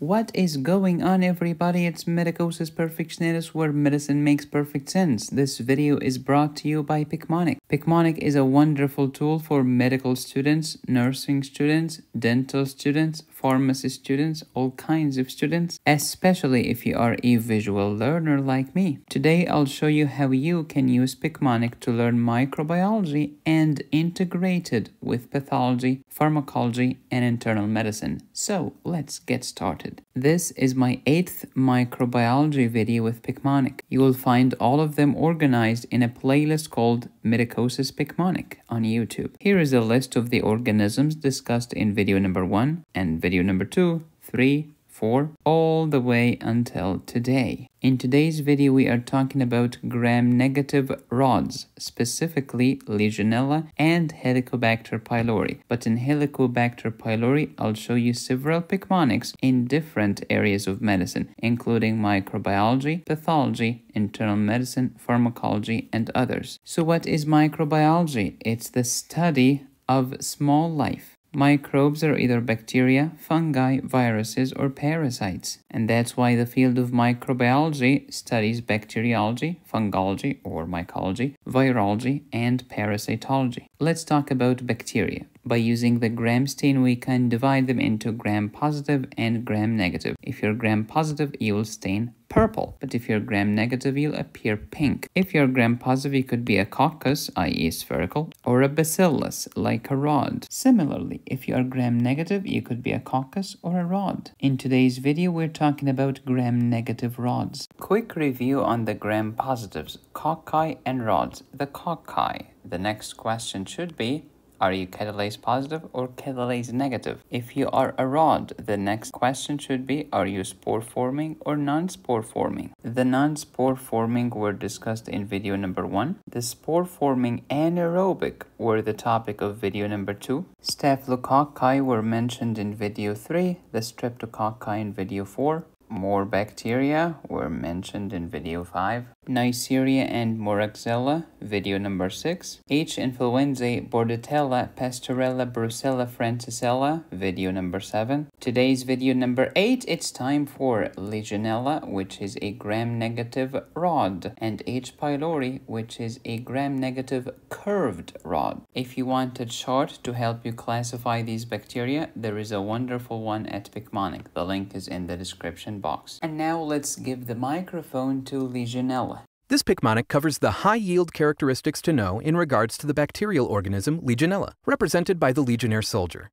What is going on everybody? It's Medicosis Perfectionalis where medicine makes perfect sense. This video is brought to you by Picmonic. Picmonic is a wonderful tool for medical students, nursing students, dental students, pharmacy students, all kinds of students, especially if you are a visual learner like me. Today I'll show you how you can use Picmonic to learn microbiology and integrate it with pathology, pharmacology, and internal medicine. So let's get started. This is my eighth microbiology video with Picmonic. You will find all of them organized in a playlist called Medicosis Picmonic on YouTube. Here is a list of the organisms discussed in video number one and video number two, three, 4 all the way until today. In today's video we are talking about gram-negative rods, specifically Legionella and Helicobacter pylori. But in Helicobacter pylori I'll show you several picmonics in different areas of medicine, including microbiology, pathology, internal medicine, pharmacology, and others. So what is microbiology? It's the study of small life Microbes are either bacteria, fungi, viruses, or parasites, and that's why the field of microbiology studies bacteriology, fungology or mycology, virology, and parasitology. Let's talk about bacteria. By using the gram stain, we can divide them into gram positive and gram negative. If you're gram positive, you will stain purple, but if you're gram negative, you'll appear pink. If you're gram positive, you could be a coccus, i.e. spherical, or a bacillus, like a rod. Similarly, if you are gram negative, you could be a coccus or a rod. In today's video, we're talking about gram negative rods. Quick review on the gram positives, cocci and rods. The cocci. The next question should be, are you catalase positive or catalase negative? If you are a rod, the next question should be are you spore forming or non-spore forming? The non-spore forming were discussed in video number 1. The spore forming anaerobic were the topic of video number 2. Staphylococci were mentioned in video 3, the streptococci in video 4. More bacteria were mentioned in video 5. Neisseria and Moraxella, video number 6. H. influenzae, Bordetella, Pasteurella, Brucella, Francisella, video number 7. Today's video number 8, it's time for Legionella, which is a gram-negative rod, and H. pylori, which is a gram-negative curved rod. If you want a chart to help you classify these bacteria, there is a wonderful one at Picmonic. The link is in the description box. And now let's give the microphone to Legionella. This Picmonic covers the high-yield characteristics to know in regards to the bacterial organism Legionella, represented by the Legionnaire soldier.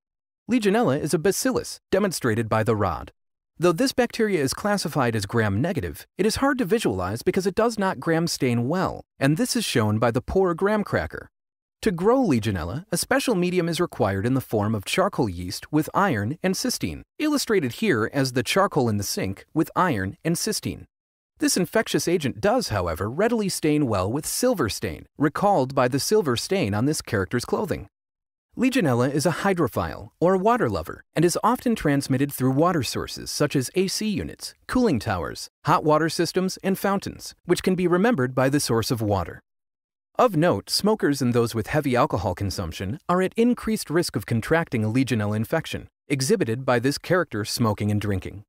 Legionella is a bacillus, demonstrated by the rod. Though this bacteria is classified as gram-negative, it is hard to visualize because it does not gram stain well, and this is shown by the poor gram cracker. To grow Legionella, a special medium is required in the form of charcoal yeast with iron and cysteine, illustrated here as the charcoal in the sink with iron and cysteine. This infectious agent does, however, readily stain well with silver stain, recalled by the silver stain on this character's clothing. Legionella is a hydrophile, or water lover, and is often transmitted through water sources such as AC units, cooling towers, hot water systems, and fountains, which can be remembered by the source of water. Of note, smokers and those with heavy alcohol consumption are at increased risk of contracting a Legionella infection, exhibited by this character smoking and drinking.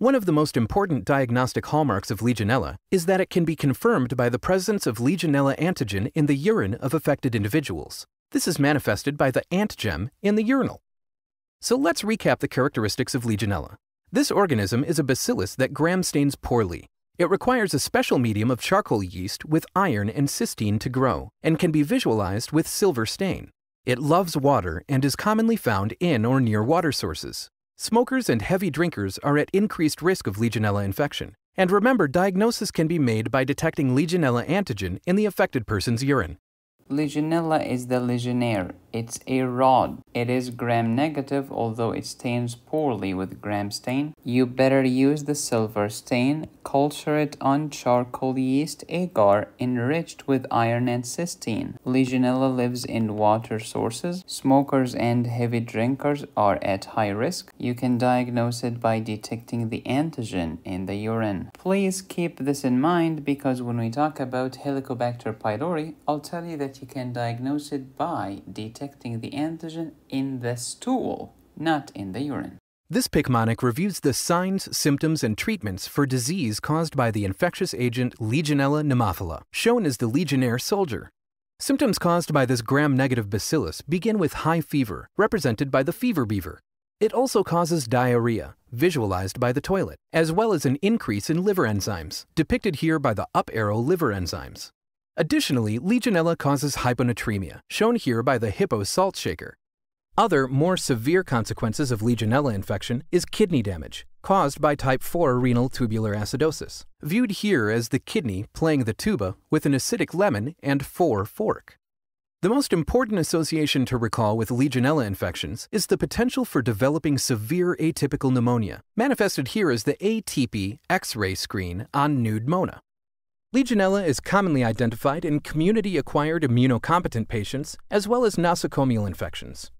One of the most important diagnostic hallmarks of Legionella is that it can be confirmed by the presence of Legionella antigen in the urine of affected individuals. This is manifested by the antgem in the urinal. So let's recap the characteristics of Legionella. This organism is a bacillus that gram stains poorly. It requires a special medium of charcoal yeast with iron and cysteine to grow, and can be visualized with silver stain. It loves water and is commonly found in or near water sources. Smokers and heavy drinkers are at increased risk of Legionella infection. And remember, diagnosis can be made by detecting Legionella antigen in the affected person's urine. Legionella is the Legionnaire. It's a rod. It is gram-negative, although it stains poorly with gram stain. You better use the silver stain. Culture it on charcoal yeast agar enriched with iron and cysteine. Legionella lives in water sources. Smokers and heavy drinkers are at high risk. You can diagnose it by detecting the antigen in the urine. Please keep this in mind because when we talk about Helicobacter pylori, I'll tell you that you can diagnose it by detecting the antigen in the stool, not in the urine. This Picmonic reviews the signs, symptoms, and treatments for disease caused by the infectious agent Legionella pneumophila, shown as the Legionnaire soldier. Symptoms caused by this gram-negative bacillus begin with high fever, represented by the fever beaver. It also causes diarrhea, visualized by the toilet, as well as an increase in liver enzymes, depicted here by the up arrow liver enzymes. Additionally, Legionella causes hyponatremia, shown here by the hippo salt shaker, other, more severe consequences of Legionella infection is kidney damage, caused by type 4 renal tubular acidosis, viewed here as the kidney playing the tuba with an acidic lemon and 4 fork. The most important association to recall with Legionella infections is the potential for developing severe atypical pneumonia, manifested here as the ATP X-ray screen on nude Mona. Legionella is commonly identified in community-acquired immunocompetent patients as well as nosocomial infections.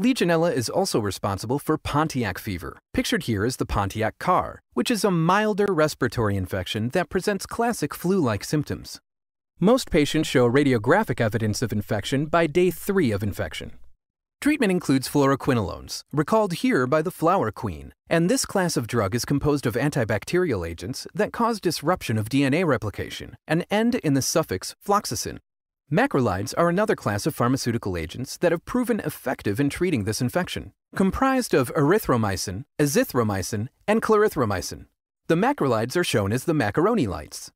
Legionella is also responsible for Pontiac fever, pictured here as the Pontiac car, which is a milder respiratory infection that presents classic flu-like symptoms. Most patients show radiographic evidence of infection by day 3 of infection. Treatment includes fluoroquinolones, recalled here by the flower queen, and this class of drug is composed of antibacterial agents that cause disruption of DNA replication and end in the suffix floxacin, Macrolides are another class of pharmaceutical agents that have proven effective in treating this infection, comprised of erythromycin, azithromycin, and clarithromycin. The macrolides are shown as the macaroni lights.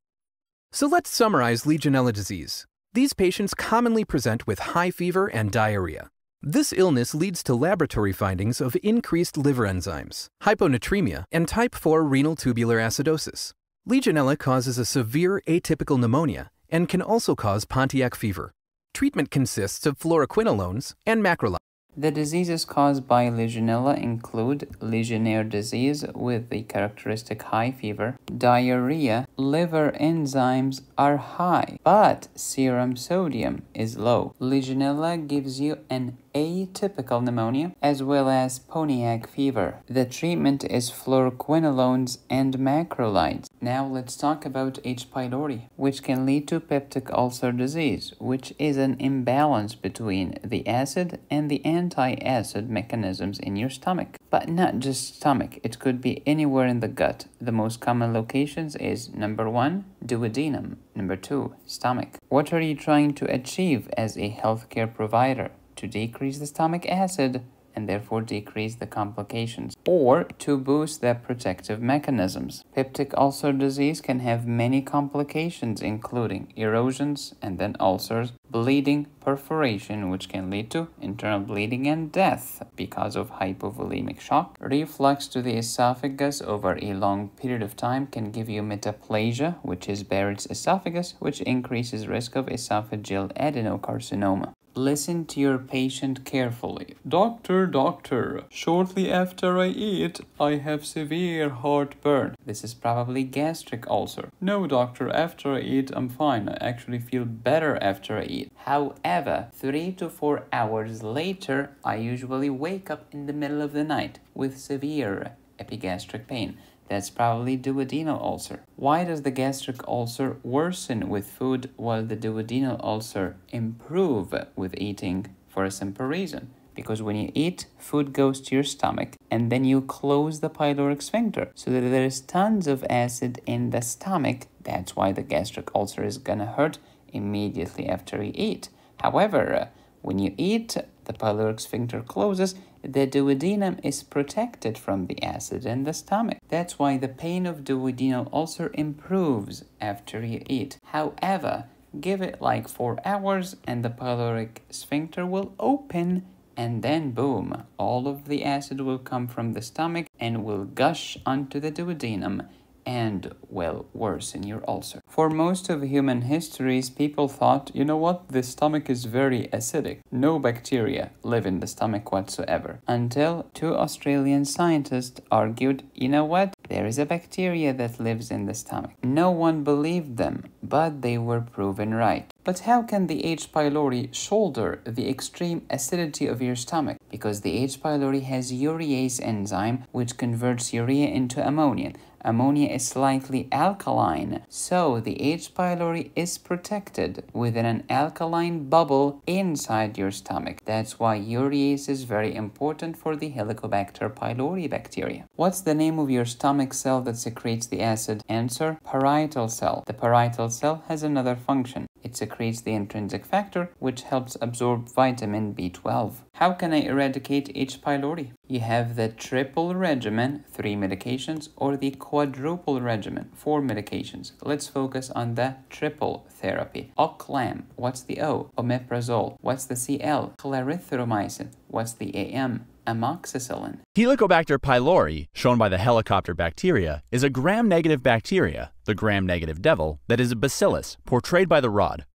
So let's summarize Legionella disease. These patients commonly present with high fever and diarrhea. This illness leads to laboratory findings of increased liver enzymes, hyponatremia, and type 4 renal tubular acidosis. Legionella causes a severe atypical pneumonia and can also cause Pontiac fever. Treatment consists of fluoroquinolones and macrolides. The diseases caused by Legionella include Legionnaire disease with the characteristic high fever, diarrhea, liver enzymes are high, but serum sodium is low. Legionella gives you an atypical pneumonia as well as Pontiac fever. The treatment is fluoroquinolones and macrolides. Now let's talk about H. pylori, which can lead to peptic ulcer disease, which is an imbalance between the acid and the anti-acid mechanisms in your stomach. But not just stomach, it could be anywhere in the gut. The most common locations is number one, duodenum, number two, stomach. What are you trying to achieve as a healthcare provider? To decrease the stomach acid and therefore decrease the complications, or to boost the protective mechanisms. Peptic ulcer disease can have many complications, including erosions and then ulcers, bleeding, perforation, which can lead to internal bleeding and death because of hypovolemic shock. Reflux to the esophagus over a long period of time can give you metaplasia, which is Barrett's esophagus, which increases risk of esophageal adenocarcinoma. Listen to your patient carefully. Doctor, doctor, shortly after I eat, I have severe heartburn. This is probably gastric ulcer. No, doctor, after I eat, I'm fine. I actually feel better after I eat. However, three to four hours later, I usually wake up in the middle of the night with severe epigastric pain. That's probably duodenal ulcer. Why does the gastric ulcer worsen with food while the duodenal ulcer improve with eating for a simple reason? Because when you eat, food goes to your stomach and then you close the pyloric sphincter so that there is tons of acid in the stomach. That's why the gastric ulcer is gonna hurt immediately after you eat. However, uh, when you eat, the pyloric sphincter closes the duodenum is protected from the acid in the stomach. That's why the pain of duodenal ulcer improves after you eat. However, give it like 4 hours and the pyloric sphincter will open and then boom, all of the acid will come from the stomach and will gush onto the duodenum and will worsen your ulcer. For most of human histories, people thought, you know what, the stomach is very acidic. No bacteria live in the stomach whatsoever. Until two Australian scientists argued, you know what, there is a bacteria that lives in the stomach. No one believed them, but they were proven right. But how can the H. pylori shoulder the extreme acidity of your stomach? Because the H. pylori has urease enzyme which converts urea into ammonia ammonia is slightly alkaline, so the H. pylori is protected within an alkaline bubble inside your stomach. That's why urease is very important for the Helicobacter pylori bacteria. What's the name of your stomach cell that secretes the acid? Answer, parietal cell. The parietal cell has another function. It secretes the intrinsic factor, which helps absorb vitamin B12. How can I eradicate H. pylori? You have the triple regimen, three medications, or the quadruple regimen, four medications. Let's focus on the triple therapy. Oclam, what's the O? Omeprazole, what's the CL? Clarithromycin, what's the AM? amoxicillin. Helicobacter pylori, shown by the helicopter bacteria, is a gram-negative bacteria, the gram-negative devil, that is a bacillus, portrayed by the rod.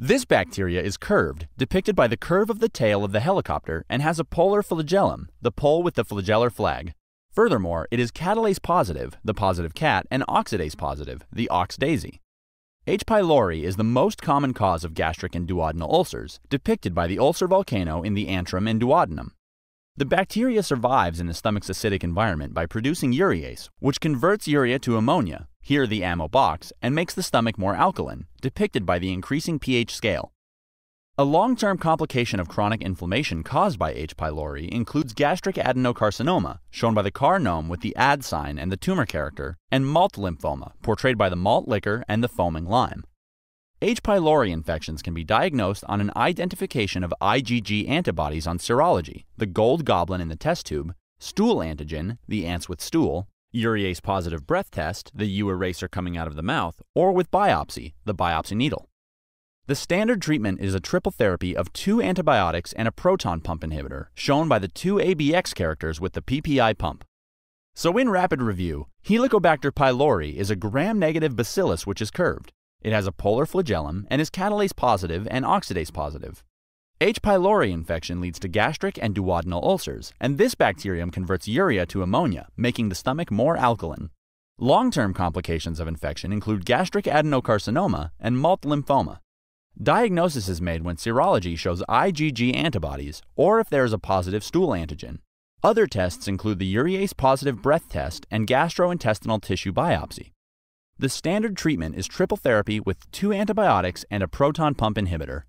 This bacteria is curved, depicted by the curve of the tail of the helicopter, and has a polar flagellum, the pole with the flagellar flag. Furthermore, it is catalase positive, the positive cat, and oxidase positive, the ox daisy. H. pylori is the most common cause of gastric and duodenal ulcers, depicted by the ulcer volcano in the antrum and duodenum. The bacteria survives in the stomach's acidic environment by producing urease, which converts urea to ammonia, here the ammo box, and makes the stomach more alkaline, depicted by the increasing pH scale. A long-term complication of chronic inflammation caused by H. pylori includes gastric adenocarcinoma, shown by the carnome with the ad sign and the tumor character, and malt lymphoma, portrayed by the malt liquor and the foaming lime. H. pylori infections can be diagnosed on an identification of IgG antibodies on serology, the gold goblin in the test tube, stool antigen, the ants with stool, urease positive breath test, the U eraser coming out of the mouth, or with biopsy, the biopsy needle. The standard treatment is a triple therapy of two antibiotics and a proton pump inhibitor, shown by the two ABX characters with the PPI pump. So in rapid review, Helicobacter pylori is a gram-negative bacillus which is curved. It has a polar flagellum and is catalase positive and oxidase positive. H. pylori infection leads to gastric and duodenal ulcers, and this bacterium converts urea to ammonia, making the stomach more alkaline. Long-term complications of infection include gastric adenocarcinoma and malt lymphoma. Diagnosis is made when serology shows IgG antibodies or if there is a positive stool antigen. Other tests include the urease positive breath test and gastrointestinal tissue biopsy. The standard treatment is triple therapy with two antibiotics and a proton pump inhibitor.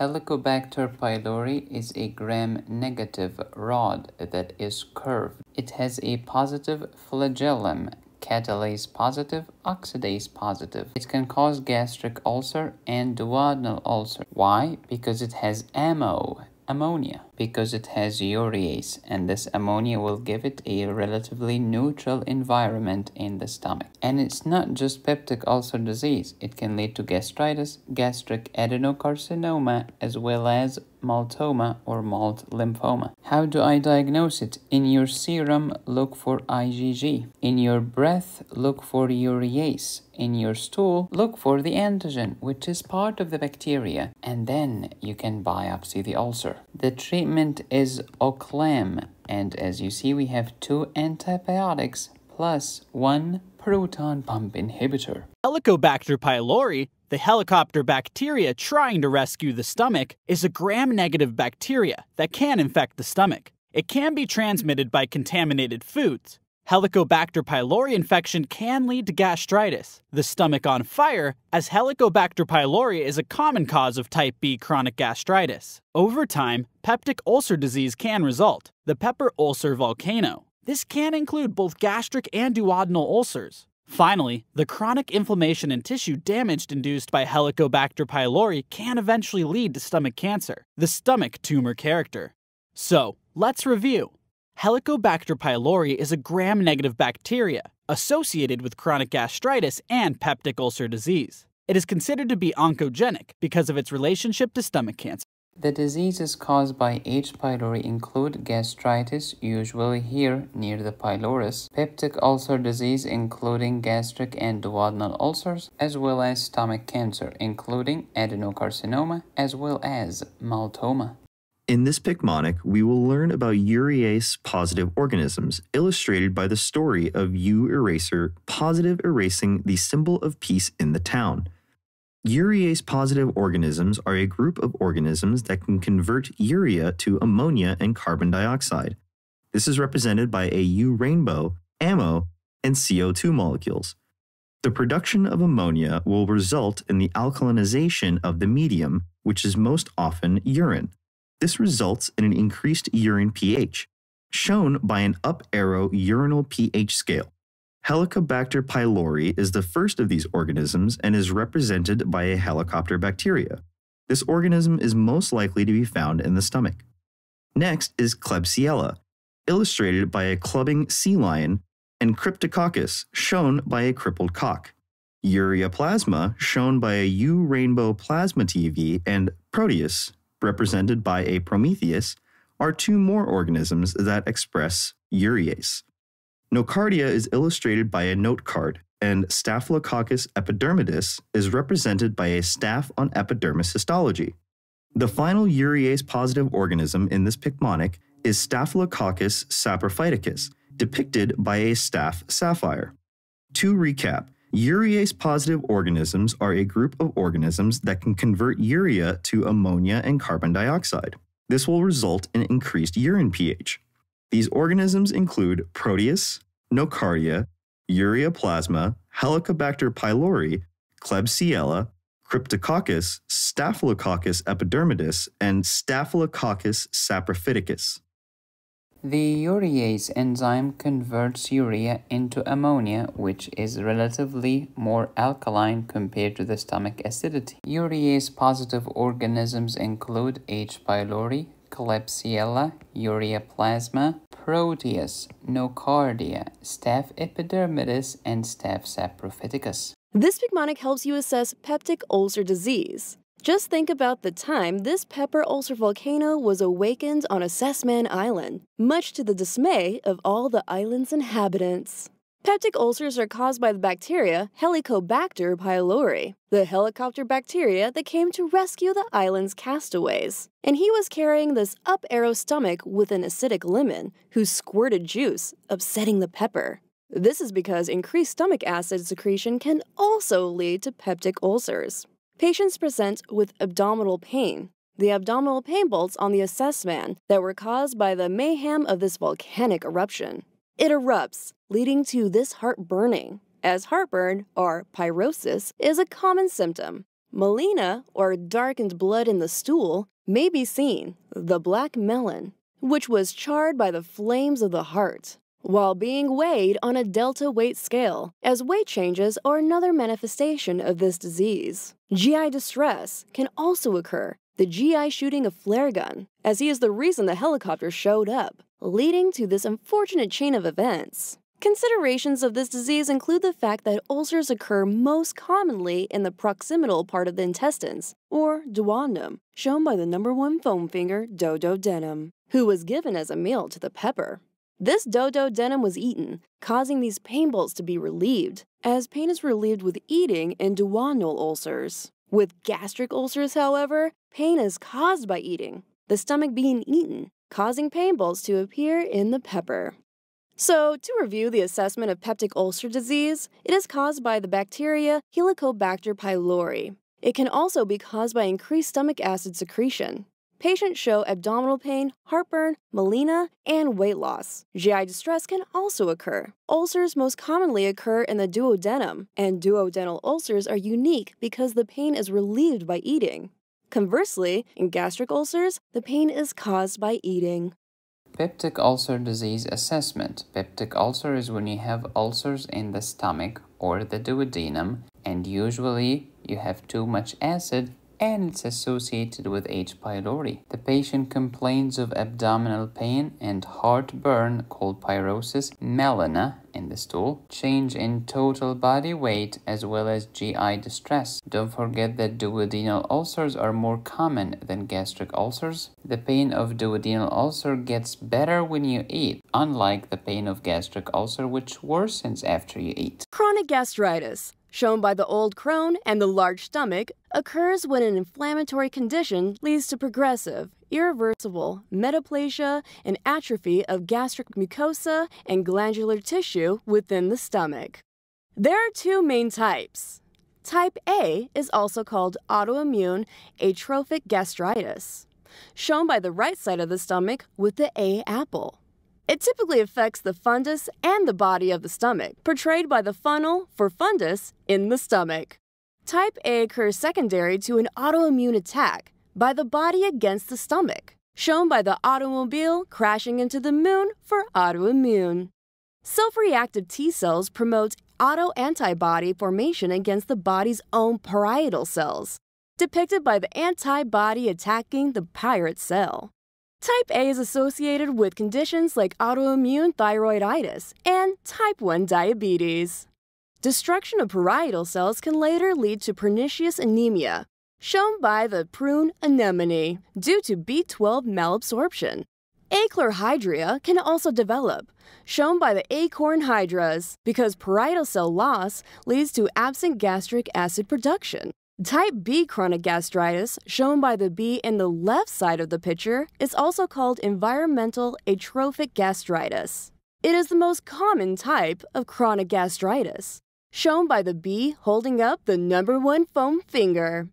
Helicobacter pylori is a gram-negative rod that is curved. It has a positive flagellum, catalase positive, oxidase positive. It can cause gastric ulcer and duodenal ulcer. Why? Because it has ammo, ammonia because it has urease and this ammonia will give it a relatively neutral environment in the stomach. And it's not just peptic ulcer disease, it can lead to gastritis, gastric adenocarcinoma, as well as maltoma or malt lymphoma. How do I diagnose it? In your serum, look for IgG. In your breath, look for urease. In your stool, look for the antigen, which is part of the bacteria, and then you can biopsy the ulcer. The treatment treatment is Oclam, and as you see, we have two antibiotics plus one proton pump inhibitor. Helicobacter pylori, the helicopter bacteria trying to rescue the stomach, is a gram-negative bacteria that can infect the stomach. It can be transmitted by contaminated foods, Helicobacter pylori infection can lead to gastritis, the stomach on fire, as Helicobacter pylori is a common cause of type B chronic gastritis. Over time, peptic ulcer disease can result, the pepper ulcer volcano. This can include both gastric and duodenal ulcers. Finally, the chronic inflammation and tissue damage induced by Helicobacter pylori can eventually lead to stomach cancer, the stomach tumor character. So, let's review. Helicobacter pylori is a gram-negative bacteria associated with chronic gastritis and peptic ulcer disease. It is considered to be oncogenic because of its relationship to stomach cancer. The diseases caused by H. pylori include gastritis, usually here near the pylorus, peptic ulcer disease including gastric and duodenal ulcers, as well as stomach cancer including adenocarcinoma, as well as maltoma. In this Picmonic, we will learn about urease positive organisms, illustrated by the story of U eraser positive erasing the symbol of peace in the town. Urease positive organisms are a group of organisms that can convert urea to ammonia and carbon dioxide. This is represented by a U rainbow, ammo, and CO2 molecules. The production of ammonia will result in the alkalinization of the medium, which is most often urine. This results in an increased urine pH, shown by an up arrow urinal pH scale. Helicobacter pylori is the first of these organisms and is represented by a helicopter bacteria. This organism is most likely to be found in the stomach. Next is Klebsiella, illustrated by a clubbing sea lion, and Cryptococcus, shown by a crippled cock. Ureaplasma, shown by a U rainbow plasma TV, and Proteus, represented by a Prometheus, are two more organisms that express urease. Nocardia is illustrated by a note card, and Staphylococcus epidermidis is represented by a staff on epidermis histology. The final urease positive organism in this picmonic is Staphylococcus saprophyticus, depicted by a staff sapphire. To recap, urease positive organisms are a group of organisms that can convert urea to ammonia and carbon dioxide. This will result in increased urine pH. These organisms include Proteus, Nocardia, Ureaplasma, Helicobacter pylori, Klebsiella, Cryptococcus, Staphylococcus epidermidis, and Staphylococcus saprophyticus. The urease enzyme converts urea into ammonia, which is relatively more alkaline compared to the stomach acidity. Urease positive organisms include H. pylori, Klebsiella, Ureaplasma, Proteus, Nocardia, Staph epidermidis, and Staph saprophyticus. This picmonic helps you assess peptic ulcer disease. Just think about the time this pepper ulcer volcano was awakened on Assessman Island, much to the dismay of all the island's inhabitants. Peptic ulcers are caused by the bacteria Helicobacter pylori, the helicopter bacteria that came to rescue the island's castaways. And he was carrying this up arrow stomach with an acidic lemon who squirted juice, upsetting the pepper. This is because increased stomach acid secretion can also lead to peptic ulcers. Patients present with abdominal pain. The abdominal pain bolts on the assessment that were caused by the mayhem of this volcanic eruption. It erupts, leading to this heart burning, as heartburn, or pyrosis, is a common symptom. Melena, or darkened blood in the stool, may be seen, the black melon, which was charred by the flames of the heart, while being weighed on a delta weight scale, as weight changes are another manifestation of this disease. GI distress can also occur, the GI shooting a flare gun, as he is the reason the helicopter showed up leading to this unfortunate chain of events. Considerations of this disease include the fact that ulcers occur most commonly in the proximal part of the intestines, or duodenum, shown by the number one foam finger, duodenum, who was given as a meal to the pepper. This dodo denim was eaten, causing these pain bolts to be relieved, as pain is relieved with eating in duodenal ulcers. With gastric ulcers, however, pain is caused by eating, the stomach being eaten, causing pain bolts to appear in the pepper. So, to review the assessment of peptic ulcer disease, it is caused by the bacteria Helicobacter pylori. It can also be caused by increased stomach acid secretion. Patients show abdominal pain, heartburn, melena, and weight loss. GI distress can also occur. Ulcers most commonly occur in the duodenum, and duodenal ulcers are unique because the pain is relieved by eating. Conversely, in gastric ulcers, the pain is caused by eating. Peptic ulcer disease assessment. Peptic ulcer is when you have ulcers in the stomach or the duodenum, and usually you have too much acid and it's associated with H. pylori. The patient complains of abdominal pain and heartburn called pyrosis, melena in the stool, change in total body weight as well as GI distress. Don't forget that duodenal ulcers are more common than gastric ulcers. The pain of duodenal ulcer gets better when you eat, unlike the pain of gastric ulcer which worsens after you eat. Chronic gastritis shown by the old crone and the large stomach, occurs when an inflammatory condition leads to progressive, irreversible metaplasia and atrophy of gastric mucosa and glandular tissue within the stomach. There are two main types Type A is also called autoimmune atrophic gastritis, shown by the right side of the stomach with the A apple. It typically affects the fundus and the body of the stomach, portrayed by the funnel for fundus in the stomach. Type A occurs secondary to an autoimmune attack by the body against the stomach, shown by the automobile crashing into the moon for autoimmune. Self reactive T cells promote autoantibody formation against the body's own parietal cells, depicted by the antibody attacking the pirate cell. Type A is associated with conditions like autoimmune thyroiditis and type 1 diabetes. Destruction of parietal cells can later lead to pernicious anemia, shown by the prune anemone, due to B12 malabsorption. Achlorhydria can also develop, shown by the acorn hydras, because parietal cell loss leads to absent gastric acid production. Type B chronic gastritis, shown by the B in the left side of the picture, is also called environmental atrophic gastritis. It is the most common type of chronic gastritis shown by the bee holding up the number one foam finger.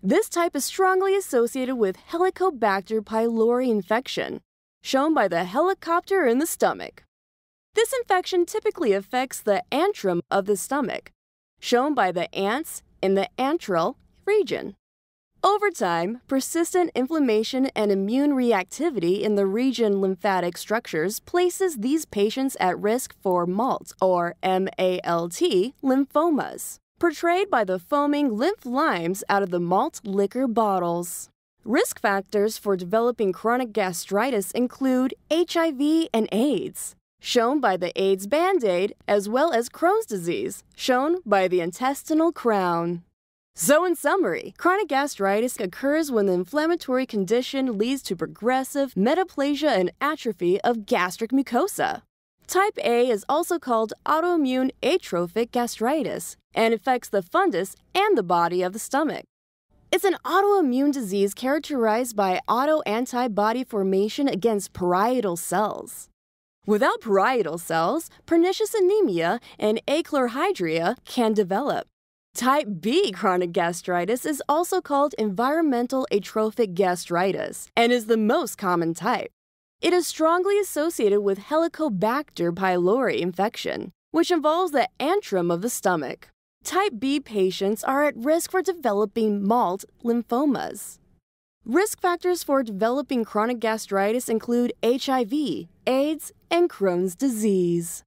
This type is strongly associated with Helicobacter pylori infection, shown by the helicopter in the stomach. This infection typically affects the antrum of the stomach, shown by the ants in the antral region. Over time, persistent inflammation and immune reactivity in the region lymphatic structures places these patients at risk for MALT or MALT lymphomas, portrayed by the foaming lymph limes out of the malt liquor bottles. Risk factors for developing chronic gastritis include HIV and AIDS, shown by the AIDS band aid, as well as Crohn's disease, shown by the intestinal crown. So, in summary, chronic gastritis occurs when the inflammatory condition leads to progressive metaplasia and atrophy of gastric mucosa. Type A is also called autoimmune atrophic gastritis and affects the fundus and the body of the stomach. It's an autoimmune disease characterized by autoantibody formation against parietal cells. Without parietal cells, pernicious anemia and achlorhydria can develop. Type B chronic gastritis is also called environmental atrophic gastritis and is the most common type. It is strongly associated with Helicobacter pylori infection, which involves the antrum of the stomach. Type B patients are at risk for developing MALT lymphomas. Risk factors for developing chronic gastritis include HIV, AIDS, and Crohn's disease.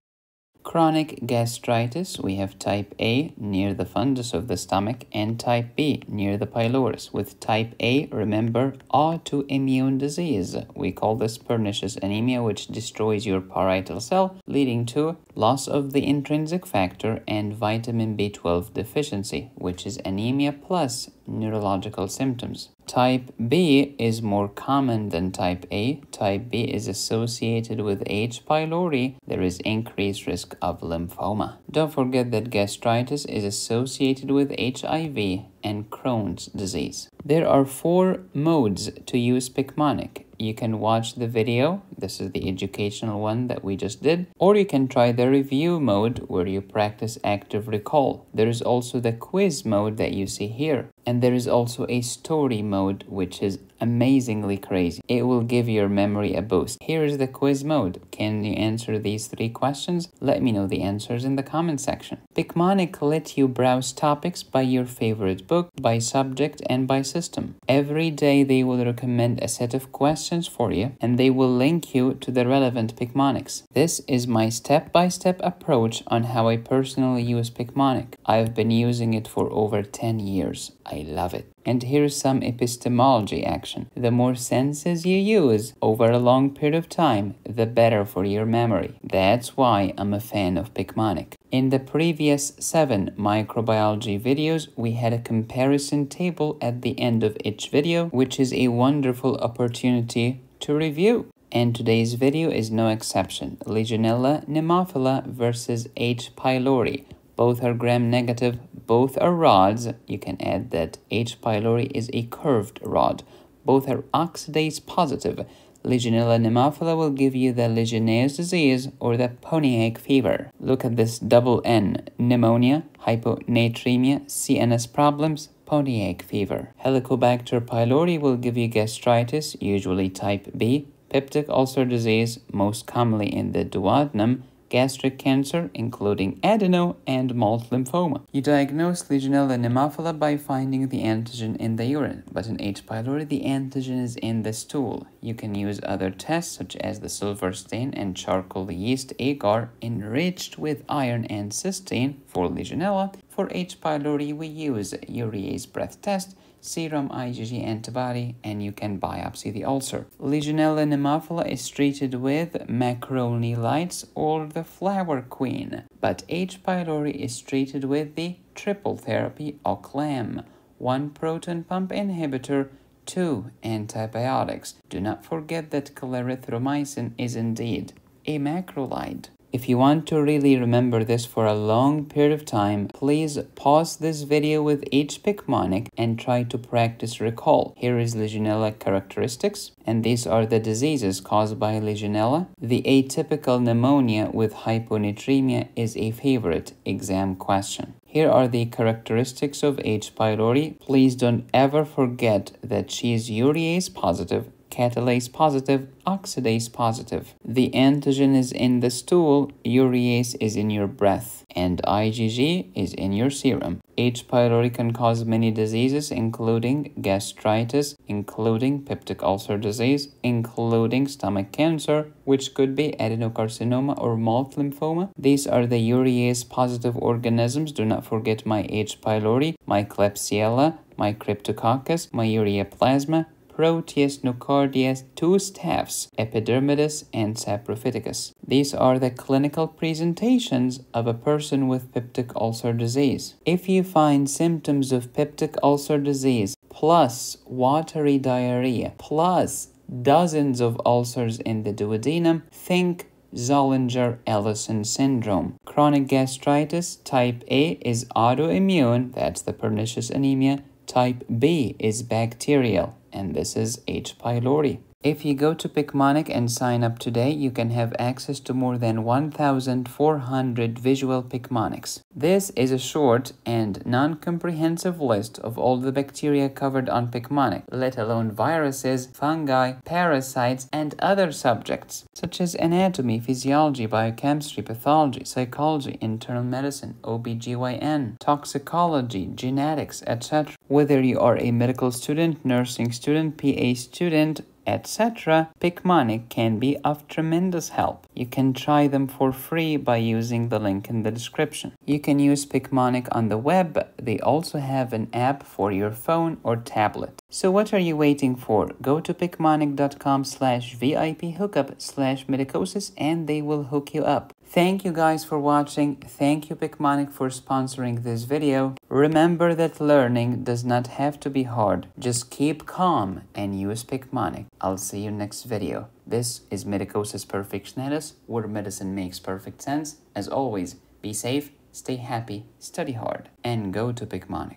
Chronic gastritis, we have type A near the fundus of the stomach and type B near the pylorus. With type A, remember, autoimmune disease. We call this pernicious anemia, which destroys your parietal cell, leading to loss of the intrinsic factor and vitamin B12 deficiency, which is anemia plus neurological symptoms. Type B is more common than type A. Type B is associated with H. pylori. There is increased risk of lymphoma. Don't forget that gastritis is associated with HIV and Crohn's disease. There are four modes to use Picmonic you can watch the video. This is the educational one that we just did. Or you can try the review mode where you practice active recall. There is also the quiz mode that you see here. And there is also a story mode, which is amazingly crazy. It will give your memory a boost. Here is the quiz mode. Can you answer these three questions? Let me know the answers in the comment section. Picmonic let you browse topics by your favorite book, by subject, and by system. Every day they will recommend a set of questions for you and they will link you to the relevant Picmonics. This is my step-by-step -step approach on how I personally use Picmonic. I've been using it for over 10 years. Love it. And here's some epistemology action. The more senses you use over a long period of time, the better for your memory. That's why I'm a fan of Picmonic. In the previous seven microbiology videos, we had a comparison table at the end of each video, which is a wonderful opportunity to review. And today's video is no exception. Legionella pneumophila versus H. pylori. Both are gram-negative, both are rods. You can add that H. pylori is a curved rod. Both are oxidase positive. Legionella pneumophila will give you the Legionnaires disease or the Pontiac fever. Look at this double N, pneumonia, hyponatremia, CNS problems, Pontiac fever. Helicobacter pylori will give you gastritis, usually type B, peptic ulcer disease, most commonly in the duodenum, gastric cancer, including adeno and malt lymphoma. You diagnose Legionella pneumophila by finding the antigen in the urine, but in H. pylori, the antigen is in the stool. You can use other tests such as the silver stain and charcoal yeast agar enriched with iron and cysteine for Legionella. For H. pylori, we use urease breath test serum IgG antibody, and you can biopsy the ulcer. Legionella pneumophila is treated with macrolides or the flower queen, but H. pylori is treated with the triple therapy OCLAM, one proton pump inhibitor, two antibiotics. Do not forget that clarithromycin is indeed a macrolide. If you want to really remember this for a long period of time, please pause this video with each Picmonic and try to practice recall. Here is Legionella characteristics, and these are the diseases caused by Legionella. The atypical pneumonia with hyponatremia is a favorite exam question. Here are the characteristics of H. pylori. Please don't ever forget that she is urease positive catalase positive, oxidase positive. The antigen is in the stool, urease is in your breath, and IgG is in your serum. H. pylori can cause many diseases, including gastritis, including peptic ulcer disease, including stomach cancer, which could be adenocarcinoma or malt lymphoma. These are the urease positive organisms. Do not forget my H. pylori, my Klebsiella, my Cryptococcus, my ureaplasma, Proteus nocardias, two staph, epidermidis, and saprophyticus. These are the clinical presentations of a person with peptic ulcer disease. If you find symptoms of peptic ulcer disease plus watery diarrhea plus dozens of ulcers in the duodenum, think Zollinger-Ellison syndrome. Chronic gastritis type A is autoimmune, that's the pernicious anemia. Type B is bacterial and this is H. pylori. If you go to Picmonic and sign up today, you can have access to more than 1,400 visual Picmonics. This is a short and non-comprehensive list of all the bacteria covered on Picmonic, let alone viruses, fungi, parasites, and other subjects, such as anatomy, physiology, biochemistry, pathology, psychology, internal medicine, OBGYN, toxicology, genetics, etc. Whether you are a medical student, nursing student, PA student, etc., Picmonic can be of tremendous help. You can try them for free by using the link in the description. You can use Picmonic on the web. They also have an app for your phone or tablet. So what are you waiting for? Go to picmonic.com slash VIP hookup slash medicosis and they will hook you up. Thank you guys for watching. Thank you Picmonic for sponsoring this video. Remember that learning does not have to be hard. Just keep calm and use Picmonic. I'll see you next video. This is Medicosis Perfectionalis, where medicine makes perfect sense. As always, be safe, stay happy, study hard, and go to Picmonic.